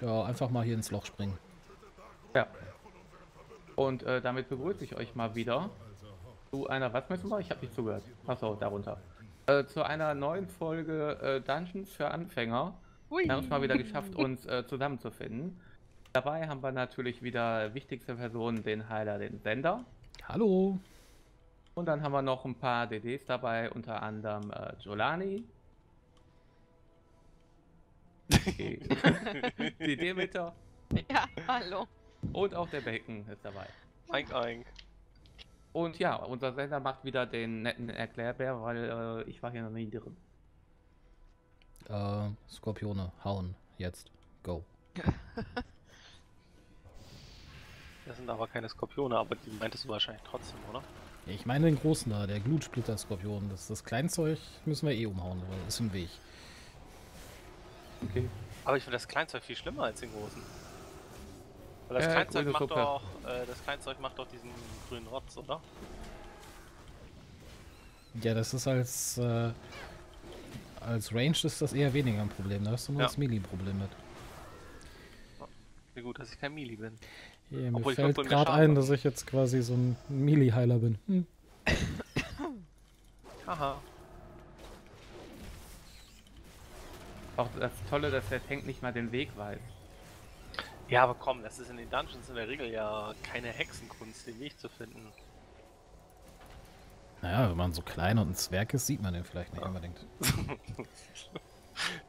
Ja, einfach mal hier ins Loch springen. Ja. Und äh, damit begrüße ich euch mal wieder zu einer, was müssen wir? Ich habe nicht zugehört. Achso, darunter. Äh, zu einer neuen Folge äh, Dungeons für Anfänger. Hui. Wir haben es mal wieder geschafft, uns äh, zusammenzufinden. Dabei haben wir natürlich wieder wichtigste Person, den Heiler, den Sender. Hallo. Und dann haben wir noch ein paar DDs dabei, unter anderem äh, Jolani. Die, die Demeter. Ja, hallo. Und auch der Bacon ist dabei. Eink, eink. Und ja, unser Sender macht wieder den netten Erklärbär, weil äh, ich war hier noch nie drin. Äh, Skorpione, hauen. Jetzt. Go. Das sind aber keine Skorpione, aber die meintest du wahrscheinlich trotzdem, oder? Ich meine den großen da, der Glutsplitter-Skorpion. Das, das Kleinzeug müssen wir eh umhauen, weil das ist im Weg. Okay. Aber ich finde das Kleinzeug viel schlimmer als den großen. Weil das Ja, Kleinzeug macht Suppe. doch, äh, das Kleinzeug macht doch diesen grünen Rotz, oder? Ja, das ist als, äh, als Range ist das eher weniger ein Problem. Da hast du nur Ja. das Melee ein Problem mit. Wie gut, dass ich kein Melee bin. Hier, mir Obwohl ich fällt gerade ein, dass ich jetzt quasi so ein Melee-Heiler bin. Hm. Haha. Auch das Tolle, dass der Tank nicht mal den Weg weiß. Ja, aber komm, das ist in den Dungeons in der Regel ja keine Hexenkunst, den Weg zu finden. Naja, wenn man so klein und ein Zwerg ist, sieht man den vielleicht nicht unbedingt.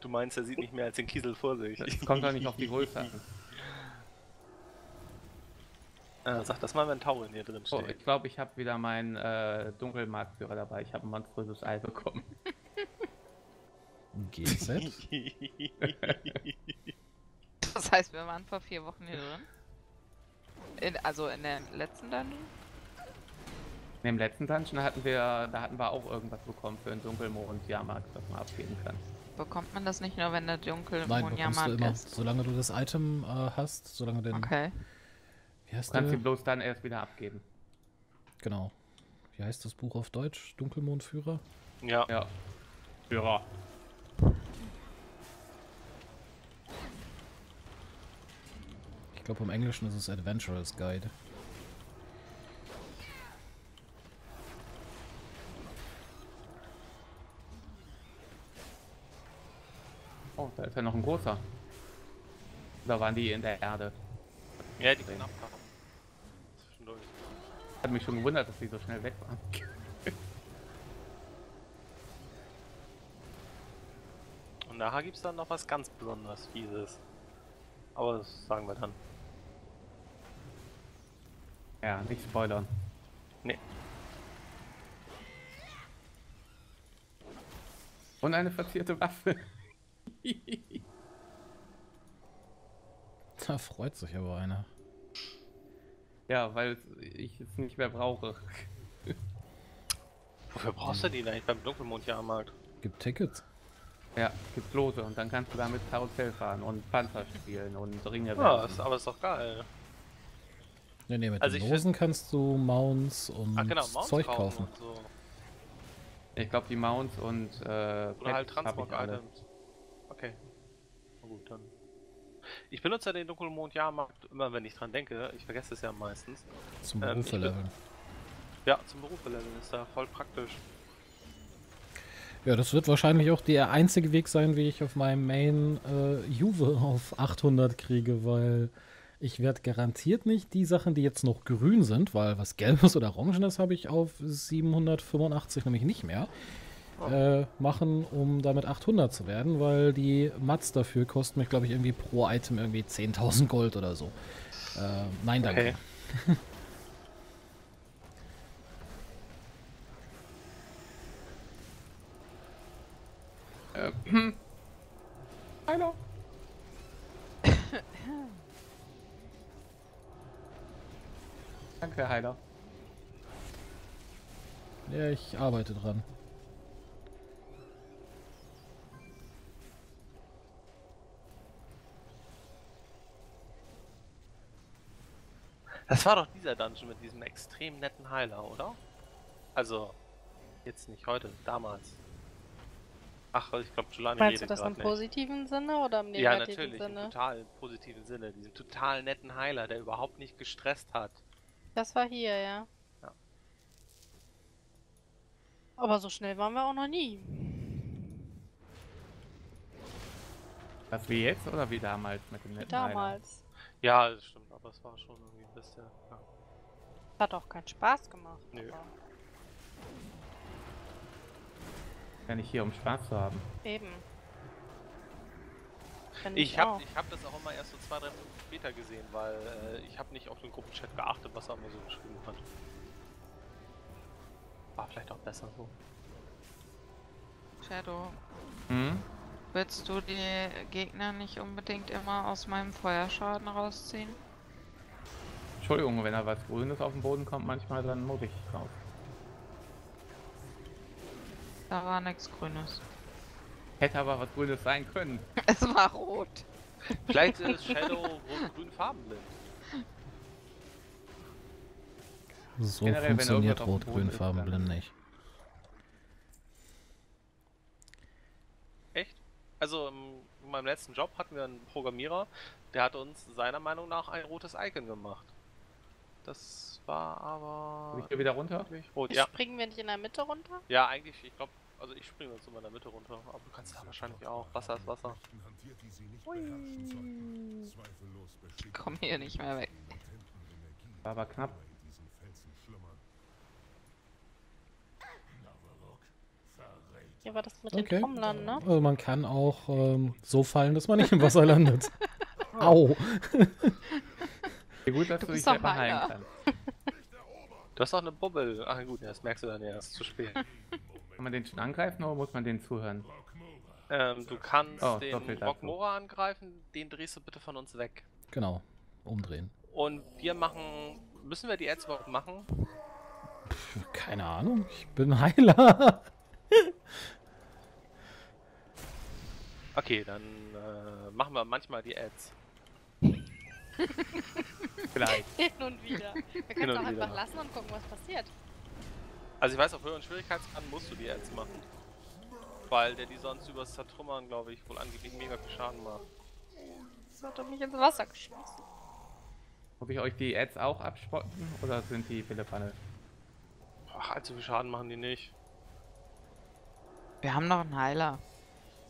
Du meinst, er sieht nicht mehr als den Kiesel vor sich. Es kommt doch nicht auf die an. Äh, sag das mal, wenn Taurin hier drin Oh, steht. ich glaube, ich habe wieder meinen äh, Dunkelmarktführer dabei. Ich habe ein monströses Ei bekommen. GZ? Das heißt, wir waren vor vier Wochen hier drin. In, also in der letzten Dungeon? Im letzten Dungeon hatten wir, da hatten wir auch irgendwas bekommen für einen Dunkelmond-Jahrmarkt, das man abgeben kann. Bekommt man das nicht nur, wenn der dunkel Nein, bekommst du Mondjahrmarkt immer, ist? solange du das Item äh, hast, solange du den... Okay. Wie heißt Du kannst der? sie bloß dann erst wieder abgeben. Genau. Wie heißt das Buch auf Deutsch? Dunkelmondführer? Ja, Ja. Ja. Ich glaube, im Englischen ist es Adventurer's Guide. Oh, da ist ja noch ein großer. Da waren die in der Erde. ja, die können abtauchen. Hat mich schon gewundert, dass die so schnell weg waren. Und nachher gibt es dann noch was ganz besonders Fieses. Aber das sagen wir dann. Ja, nicht spoilern. Nee. Und eine verzierte Waffe. Da freut sich aber einer. Ja, weil ich es nicht mehr brauche. Wofür brauchst du die denn eigentlich beim Dunkelmondjahrmarkt? Gibt Tickets. Ja, gibt Lose und dann kannst du damit Karussell fahren und Panzer spielen und Ringe Ja, ist, aber ist doch geil. Ne, ne, mit Also den Losen kannst du Mounts und Ach genau, Mounts Zeug kaufen kaufen. und so. Ich glaube, die Mounts und äh, Oder Pets halt hab ich alle. Transport-Items. Okay. Na gut, dann. Ich benutze ja den Dunkelmond-Jahrmarkt immer, wenn ich dran denke. Ich vergesse es ja meistens. Zum Ähm, Berufe ich bin- leveln. Ja, zum Berufeleveln ist da voll praktisch. Ja, das wird wahrscheinlich auch der einzige Weg sein, wie ich auf meinem Main äh, Juve auf 800 kriege, weil ich werde garantiert nicht die Sachen, die jetzt noch grün sind, weil was gelbes oder orangenes habe ich auf 785 nämlich nicht mehr, äh, machen, um damit 800 zu werden, weil die Mats dafür kosten mich, glaube ich, irgendwie pro Item irgendwie 10.000 Gold oder so. Äh, nein, danke. Okay. Äh, Hallo. Danke, Heiler. Ja, ich arbeite dran. Das war doch dieser Dungeon mit diesem extrem netten Heiler, oder? Also, Jetzt nicht heute, damals. Ach, ich glaube, Julani Meinst du das im nicht. positiven Sinne oder im Ja, negativen natürlich, im Sinne? total positiven Sinne. Diesen total netten Heiler, der überhaupt nicht gestresst hat. Das war hier, ja. Ja. Aber so schnell waren wir auch noch nie. Was wie jetzt oder wie damals mit dem Wie netten Heiler? damals. Ja, das stimmt, aber es war schon irgendwie ein bisschen. Ja. Hat auch keinen Spaß gemacht. Nö. aber Ja nicht hier, um Spaß zu haben. Eben. Find Ich habe ich hab das auch immer erst so zwei, drei Minuten später gesehen, weil äh, ich habe nicht auf den Gruppenchat geachtet, was er immer so geschrieben hat. War vielleicht auch besser so. Shadow, Hm? Willst du die Gegner nicht unbedingt immer aus meinem Feuerschaden rausziehen? Entschuldigung, wenn da was Grünes auf den Boden kommt manchmal, dann muss ich raus. Da war nichts Grünes. Hätte aber was Grünes sein können. Es war rot. Vielleicht ist Shadow wohl grün farbenblind. So Generell, funktioniert Rot-Grün-Farbenblind dann- nicht. Echt? Also im, in meinem letzten Job hatten wir einen Programmierer, der hat uns seiner Meinung nach ein rotes Icon gemacht. Das war aber ich hier wieder runter? rot. Ja, Springen wir nicht in der Mitte runter? ja eigentlich, ich glaube, also ich springe jetzt immer in der Mitte runter, aber du kannst da wahrscheinlich auch. Wasser ist Wasser. Ich komme hier nicht mehr weg. War aber knapp. Hier war das mit Okay. den Trommlern, ne? Also man kann auch ähm, so fallen, dass man nicht im Wasser landet. Au! Wie gut, dass Du du, dich bist doch selber heilen Heiler. kannst. Du hast auch eine Bubble. Ach gut, ja, das merkst du dann erst zu spät. Kann man den schon angreifen oder muss man den zuhören? ähm, du kannst Oh, den. Rockmora angreifen, den drehst du bitte von uns weg. Genau. Umdrehen. Und wir machen. Müssen wir die Ads überhaupt machen? Keine Ahnung, ich bin Heiler. Okay, dann äh, machen wir manchmal die Ads. Vielleicht. Hin und wieder. Wir können es auch einfach lassen und gucken, was passiert. Also ich weiß, auf höheren Schwierigkeitsgraden musst du die Ads machen. Weil der die sonst übers Zertrümmern, glaube ich, wohl angeblich mega viel Schaden macht. Das hat er mich ins Wasser geschmissen. Ob ich euch die Ads auch abspotten oder sind die Philippane? Ach, allzu viel Schaden machen die nicht. Wir haben noch einen Heiler.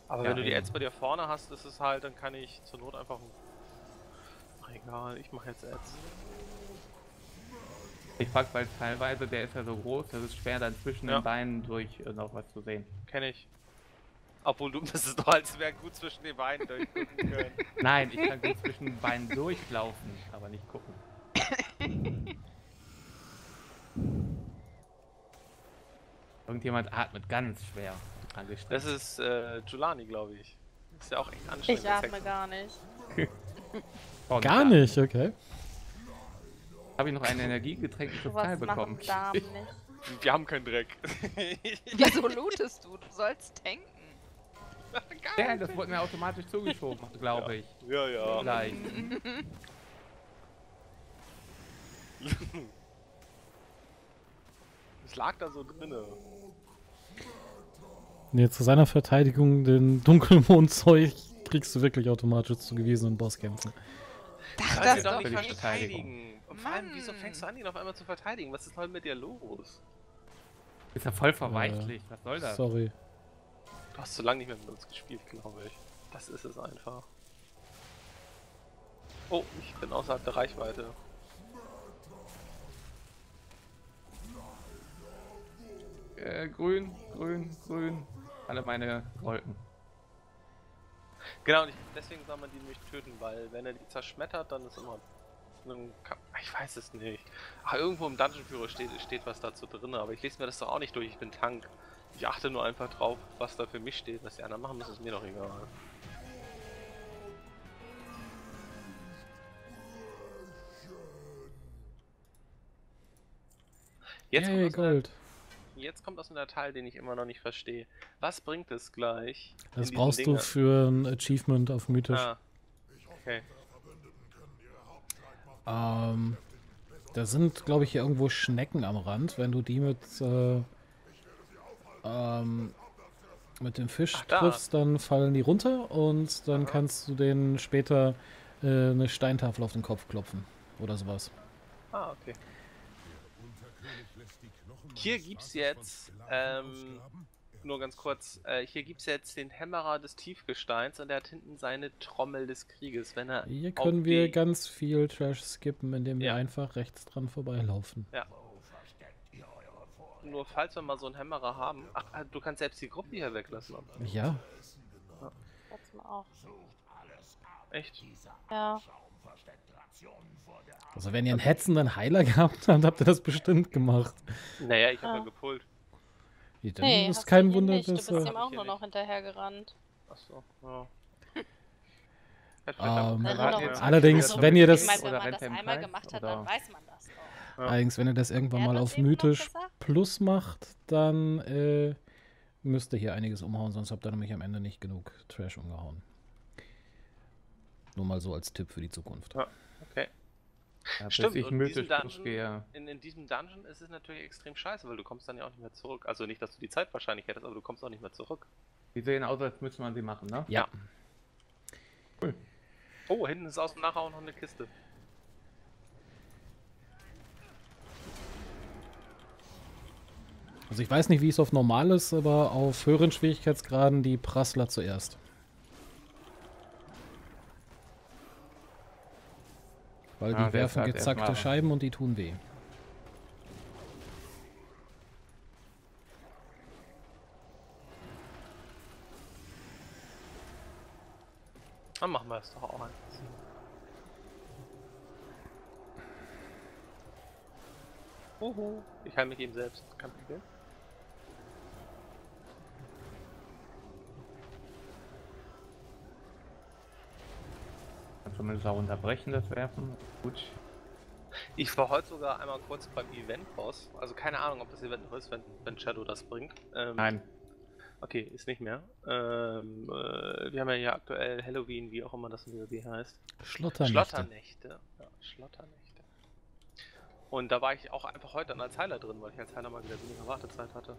Aber Ja, wenn du die. Ads bei dir vorne hast, ist es halt, dann kann ich zur Not einfach. Ach egal, ich mache jetzt Ads. Ich frag, weil teilweise, der ist ja so groß, das ist schwer dann zwischen Ja. den Beinen durch äh, noch was zu sehen. Kenn ich. Obwohl du das ist doch, als wäre gut zwischen den Beinen durchgucken können. Nein, ich kann gut zwischen den Beinen durchlaufen, aber nicht gucken. Irgendjemand atmet ganz schwer. Angestrengt. Das ist äh, Julani, glaube ich. Ist ja auch echt anstrengend. Ich atme gar nicht. Oh, Gar da nicht, okay. Habe ich noch ein Energiegetränk total bekommen. Wir haben keinen Dreck. Wieso lootest du? Du sollst tanken. Ja, das wurde mir automatisch zugeschoben, glaube ich. ja, ja. Vielleicht. Es lag da so drinne. Nee, zu seiner Verteidigung, den Dunkelmondzeug kriegst du wirklich automatisch zugewiesen in Bosskämpfen. Ach, das doch nicht verteidigen. Und vor allem, Mann. wieso fängst du an, ihn auf einmal zu verteidigen? Was ist heute mit dir los? Ist ja voll verweichlicht. Was soll das? Sorry. Du hast zu lange nicht mehr mit uns gespielt, glaube ich. Das ist es einfach. Oh, ich bin außerhalb der Reichweite. Äh, grün, grün, grün. Alle meine Wolken. Genau, und ich, deswegen soll man die nicht töten, weil wenn er die zerschmettert, dann ist immer. Ich weiß es nicht. Ach, irgendwo im Dungeon Führer steht, steht was dazu drin, aber ich lese mir das doch auch nicht durch, ich bin Tank. Ich achte nur einfach drauf, was da für mich steht. Was die anderen machen müssen, ist mir doch egal. Jetzt Yay, Gold. Jetzt kommt aus einer Teil, den ich immer noch nicht verstehe. Was bringt es gleich? Das brauchst du für ein Achievement auf mythisch. Ah. Okay. Ähm, da sind, glaube ich, hier irgendwo Schnecken am Rand. Wenn du die mit äh, ähm, mit dem Fisch Ach, triffst, dann fallen die runter und dann Aha. kannst du denen später äh, eine Steintafel auf den Kopf klopfen. Oder sowas. Ah, okay. Hier gibt's jetzt, ähm, nur ganz kurz, äh, hier gibt's jetzt den Hämmerer des Tiefgesteins und der hat hinten seine Trommel des Krieges. Wenn er Hier können wir ganz viel Trash skippen, indem wir Ja. einfach rechts dran vorbeilaufen. Ja. Nur falls wir mal so einen Hämmerer haben. Ach, ah, du kannst selbst die Gruppe hier weglassen. oder? Ja, auch. Echt? Ja. Also wenn ihr einen hetzenden Heiler gehabt habt, habt ihr das bestimmt gemacht. Naja, ich habe Ah. ja gepult. Ja, Dann Nee, ist kein du Wunder, nicht. Du dass... bist Äh, ihm auch nur noch hinterhergerannt. Achso, ja. Ähm, jetzt uns allerdings, wenn ihr das- meine, wenn man das einmal gemacht hat, dann weiß man das. Ja. Allerdings, wenn ihr das irgendwann mal auf mythisch? Plus macht, dann äh, müsst ihr hier einiges umhauen, sonst habt ihr nämlich am Ende nicht genug Trash umgehauen. Nur mal so als Tipp für die Zukunft. Ja. Ja, Stimmt, ich und diesen Dungeon-. In, in diesem Dungeon ist es natürlich extrem scheiße, weil du kommst dann ja auch nicht mehr zurück. Also nicht, dass du die Zeit wahrscheinlich hättest, aber du kommst auch nicht mehr zurück. Die sehen aus, als müsste man sie machen, ne? Ja. Oh, hinten ist außen nachher auch noch eine Kiste. Also ich weiß nicht, wie es auf normal ist, aber auf höheren Schwierigkeitsgraden die Prassler zuerst. Weil Ah, die wer werfen gezackte? Scheiben und die tun weh. Dann machen wir es doch auch eins. Uhu. Ich heile mich eben selbst. Kein Problem. Zumindest auch unterbrechen, das Werfen. Gut. Ich war heute sogar einmal kurz beim Event-Boss. Also keine Ahnung, ob das Event noch ist, wenn, wenn Shadow das bringt. Ähm, Nein. Okay, ist nicht mehr. Ähm, äh, wir haben ja hier aktuell Halloween, wie auch immer das in WoW heißt. Schlotternächte. Schlotternächte. Ja, Schlotternächte. Und da war ich auch einfach heute dann als Heiler drin, weil ich als Heiler mal wieder weniger Wartezeit hatte.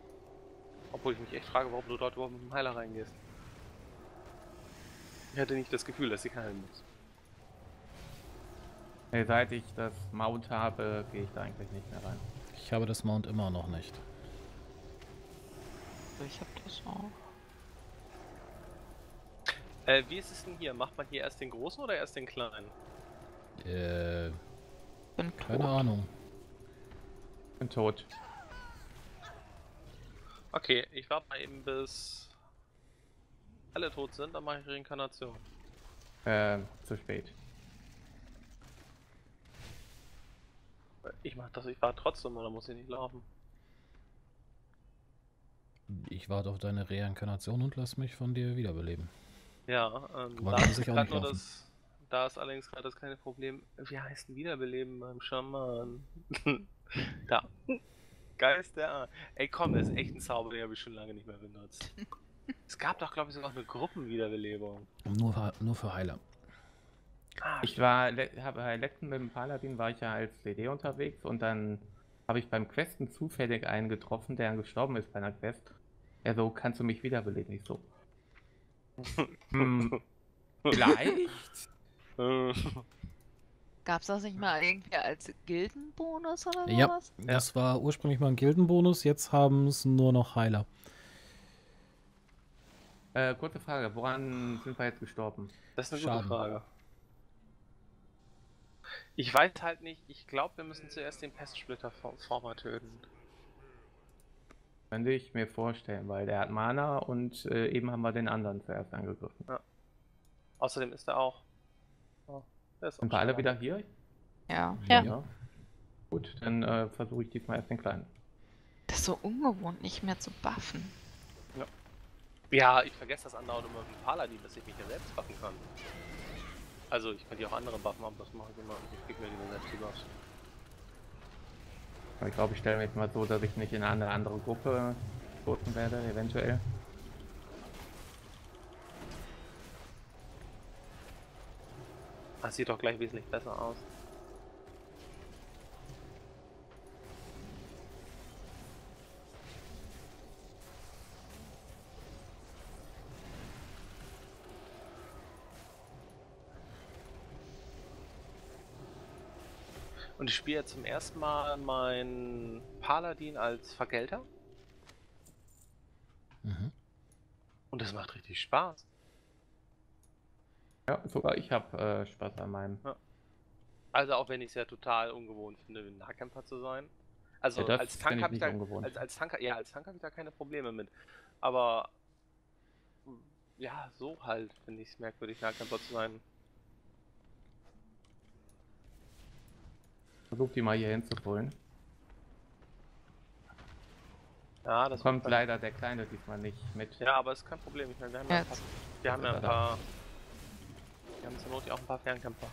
Obwohl ich mich echt frage, warum du dort überhaupt mit dem Heiler reingehst. Ich hatte nicht das Gefühl, dass ich heilen muss. Nee, seit ich das Mount habe, gehe ich da eigentlich nicht mehr rein. Ich habe das Mount immer noch nicht. Ich hab das auch. Äh, wie ist es denn hier? Macht man hier erst den großen oder erst den kleinen? Äh, Bin keine tot. Ahnung. Bin tot. Okay, ich warte mal eben bis alle tot sind, dann mache ich Reinkarnation. Äh, zu spät. Ich mach das, ich warte trotzdem, oder muss ich nicht laufen? Ich warte auf deine Reinkarnation und lass mich von dir wiederbeleben. Ja, ähm, da ist das, da ist allerdings gerade das kleine Problem. Wie heißt denn Wiederbeleben beim Schaman? da. Geist der A. Ey komm, das ist echt ein Zauber, den habe ich schon lange nicht mehr benutzt. es gab doch, glaube ich, sogar eine Gruppenwiederbelebung. Nur, für- nur für Heiler. Ah, Ich war, habe äh, letzten mit dem Paladin war ich ja als CD unterwegs und dann habe ich beim Questen zufällig einen getroffen, der gestorben ist bei einer Quest. Er so, kannst du mich wiederbeleben? Ich so. hm, vielleicht? Äh, Gab's das nicht mal irgendwie als Gildenbonus oder Ja, sowas? das war ursprünglich mal ein Gildenbonus, jetzt haben es nur noch Heiler. Äh, kurze Frage, woran sind wir jetzt gestorben? das ist eine Schaden. gute Frage. Ich weiß halt nicht, ich glaube, wir müssen zuerst den Pestsplitter-Former töten. Könnte ich mir vorstellen, weil der hat Mana und äh, eben haben wir den anderen zuerst angegriffen. Außerdem ist er auch. Oh, der ist auch Sind wir alle wieder hier? Ja. Ja. Gut, dann äh, versuche ich diesmal erst den kleinen. Das ist so ungewohnt, nicht mehr zu buffen. Ja, ich vergesse das andauernd immer dem Paladin, dass ich mich ja selbst buffen kann. Also, ich kann die auch andere buffen, aber das mache ich immer. Ich krieg mir die nur selbst die Buffs. Ich glaube, ich stelle mich mal so, dass ich nicht in eine andere Gruppe stoßen werde, eventuell. Das sieht doch gleich wesentlich besser aus. Und ich spiele zum ersten Mal meinen Paladin als Vergelter. Mhm. Und das macht richtig Spaß. Ja, sogar ich habe äh, Spaß an meinem. Also auch wenn ich es ja total ungewohnt finde, ein Nahkämpfer zu sein. Also Ja, als Tank ich habe ich nicht da als, als Tank, ja, als Tank habe ich da keine Probleme mit. Aber ja, so halt finde ich es merkwürdig, Nahkämpfer zu sein. Versuch die mal hier hinzuholen. Ja, das Kommt leider der Kleine diesmal nicht mit. Ja, aber ist kein Problem. Ich meine, wir haben ja, ein Jetzt. paar, wir haben ja ein paar. Wir haben zur Not ja auch ein paar Fernkämpfer.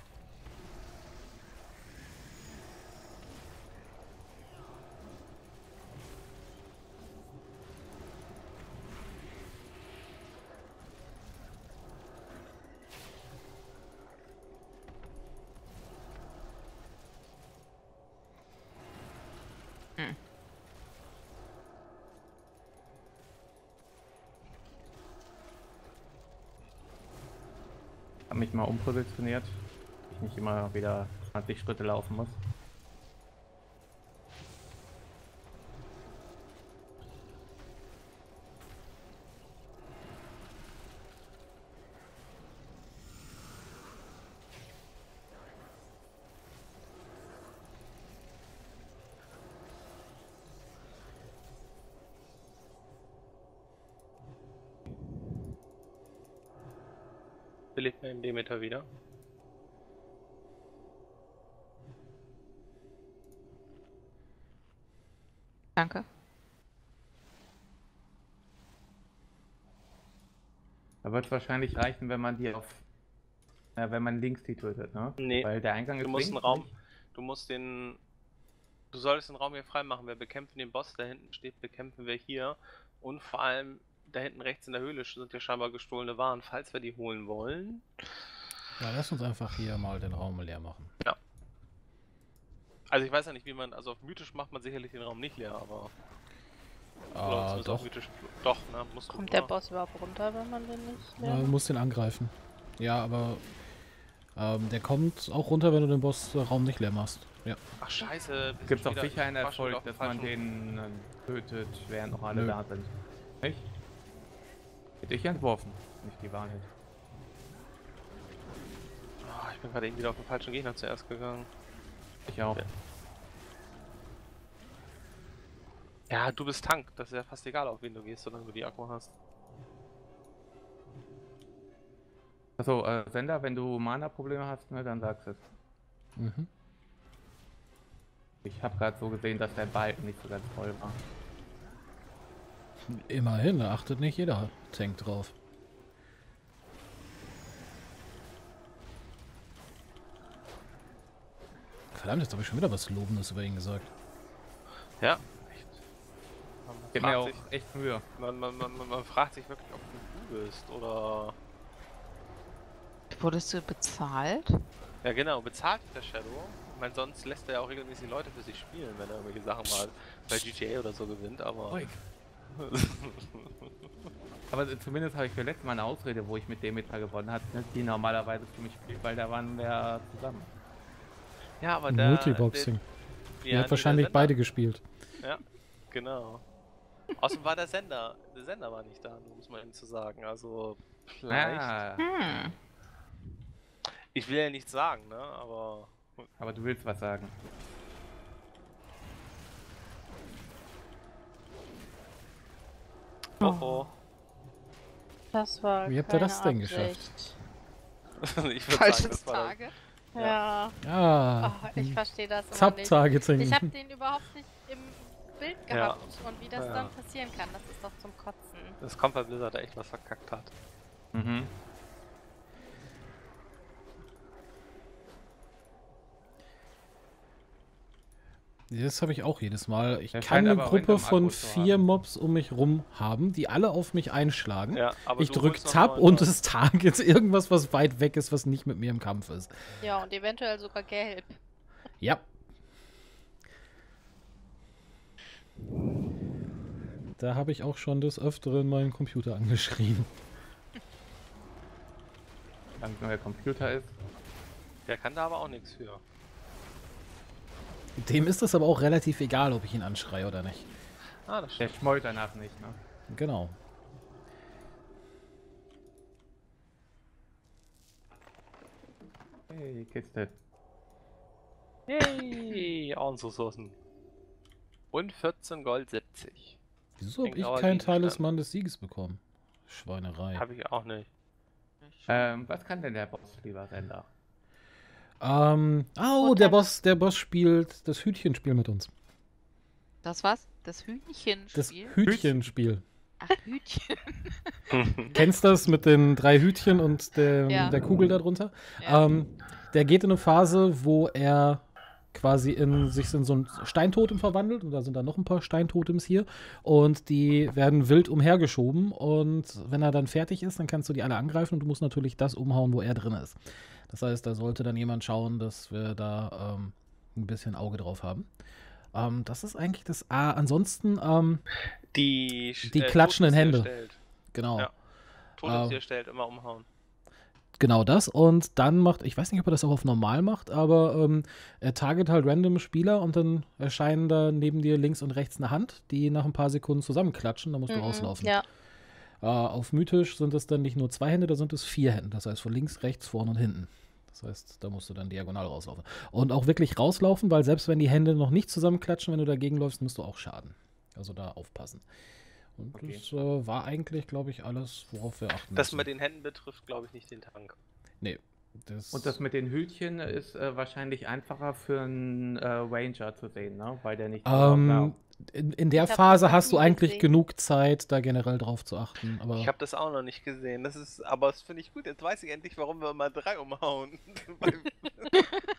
Mich mal umpositioniert. Ich nicht immer wieder 20 Schritte laufen muss. Belebt mir den Demeter wieder. Danke. Da wird es wahrscheinlich reichen, wenn man die auf. Ja, wenn man links die tötet, ne? Nee, Weil der Eingang du ist musst links. einen Raum- nicht? Du musst den. Du solltest den Raum hier freimachen. Wir bekämpfen den Boss, da hinten steht, bekämpfen wir hier. Und vor allem, da hinten rechts in der Höhle sind ja scheinbar gestohlene Waren, falls wir die holen wollen. Ja, lass uns einfach hier mal den Raum leer machen. Also ich weiß ja nicht, wie man, also auf mythisch macht man sicherlich den Raum nicht leer, aber. oder Ah, auf doch. mythisch. Doch, ne, musst. Kommt der oder? Boss überhaupt runter, wenn man den nicht Ja, du lernt? musst den angreifen. Ja, aber ähm, der kommt auch runter, wenn du den Boss-Raum nicht leer machst. Ja. Ach scheiße. Gibt es sind auch wieder- sicher einen Erfolg, dass man den äh, tötet, während noch alle Nö. da sind. Nicht? Hätte ich entworfen, nicht die Wahrheit. Ah, ich bin gerade eben wieder auf den falschen Gegner zuerst gegangen. Ich auch. Ja. Ja, du bist Tank. Das ist ja fast egal, auf wen du gehst, solange du die Akku hast. Achso, äh, Sender, wenn du Mana-Probleme hast, ne, dann sagst es. Mhm. Ich habe gerade so gesehen, dass der Balken nicht so ganz voll war. Immerhin, da achtet nicht jeder Tank drauf. Verdammt, jetzt habe ich schon wieder was Lobendes über ihn gesagt. Ja, Gibt mir fragt, auch sich, echt Mühe. man, man, man, man- man fragt sich wirklich, ob du du bist oder. Wurdest du bezahlt? Ja, genau, bezahlt der Shadow. Ich meine, sonst lässt er ja auch regelmäßig Leute für sich spielen, wenn er irgendwelche Sachen mal bei GTA oder so gewinnt, aber. Ruhig. Aber zumindest habe ich für letztes Mal eine Ausrede, wo ich mit Demeter gewonnen habe, ne, die normalerweise für mich spielt, weil da waren wir zusammen. ja, aber der. Multiboxing. Der, Ihr habt wahrscheinlich beide gespielt. Genau. Außerdem war der Sender. Der Sender war nicht da, muss man ihm zu sagen. Also. Vielleicht. Ah, Hm. Ich will ja nichts sagen, ne? Aber. aber du willst was sagen. Oh oh. Das war Wie habt ihr das denn Absicht. ich würde sagen, das war. Tage. Ja, Ah, Ach, ich verstehe das immer nicht. Ich habe den überhaupt nicht im Bild Ja. gehabt und wie das Ja. dann passieren kann, das ist doch zum Kotzen. Das kommt, weil Blizzard da echt was verkackt hat. Mhm. Das habe ich auch jedes Mal. Ich Der kann eine Gruppe von vier. Mobs um mich rum haben, die alle auf mich einschlagen. Ja, aber ich du drück holst noch Tab und es target irgendwas, was weit weg ist, was nicht mit mir im Kampf ist. Ja, und eventuell sogar gelb. Ja. Da habe ich auch schon des Öfteren meinen Computer angeschrien. Nur der Computer ist. Der kann da aber auch nichts für. Dem ist es aber auch relativ egal, ob ich ihn anschreie oder nicht. Ah, das Der schmollt danach nicht, ne? Genau. Hey, Kiste. Yay, Ordensressourcen. Und 14 Gold 70. Wieso habe ich keinen. Talisman des Sieges bekommen? Schweinerei. Habe ich auch nicht. Ähm, was kann denn der Boss, lieber Sender? Ähm, oh, der Boss, der Boss spielt das Hütchenspiel mit uns. Das was? Das Hühnchenspiel? Das Hütchenspiel. Ach, Hütchen. Kennst das mit den drei Hütchen und der, Ja. der Kugel darunter? Ja. Ähm, der geht in eine Phase, wo er quasi in sich in so ein Steintotem verwandelt und da sind dann noch ein paar Steintotems hier und die werden wild umhergeschoben und wenn er dann fertig ist, dann kannst du die alle angreifen und du musst natürlich das umhauen, wo er drin ist. Das heißt, da sollte dann jemand schauen, dass wir da ähm, ein bisschen Auge drauf haben. Ähm, das ist eigentlich das A. Ansonsten, ähm, Die, Die klatschenden Hände. Stellt. genau. Ja. Totems Ähm. ihr stellt, immer umhauen. Genau das. Und dann macht, ich weiß nicht, ob er das auch auf normal macht, aber ähm, er target halt random Spieler und dann erscheinen da neben dir links und rechts eine Hand, die nach ein paar Sekunden zusammenklatschen, da musst du Mhm, rauslaufen. Ja. Äh, auf mythisch sind es dann nicht nur zwei Hände, da sind es vier Hände. Das heißt von links, rechts, vorne und hinten. Das heißt, da musst du dann diagonal rauslaufen. Und auch wirklich rauslaufen, weil selbst wenn die Hände noch nicht zusammenklatschen, wenn du dagegen läufst, musst du auch schaden. Also da aufpassen. Und Okay. das äh, war eigentlich, glaube ich, alles, worauf wir achten Das müssen. mit den Händen betrifft, glaube ich, nicht den Tank. Nee. Das, Und das mit den Hütchen ist äh, wahrscheinlich einfacher für einen äh, Ranger zu sehen, ne? Weil der nicht. Ähm, in, in der Ich Phase hast du eigentlich gesehen. genug Zeit, da generell drauf zu achten. Aber Ich habe das auch noch nicht gesehen. Das ist, aber das finde ich gut. Jetzt weiß ich endlich, warum wir mal drei umhauen.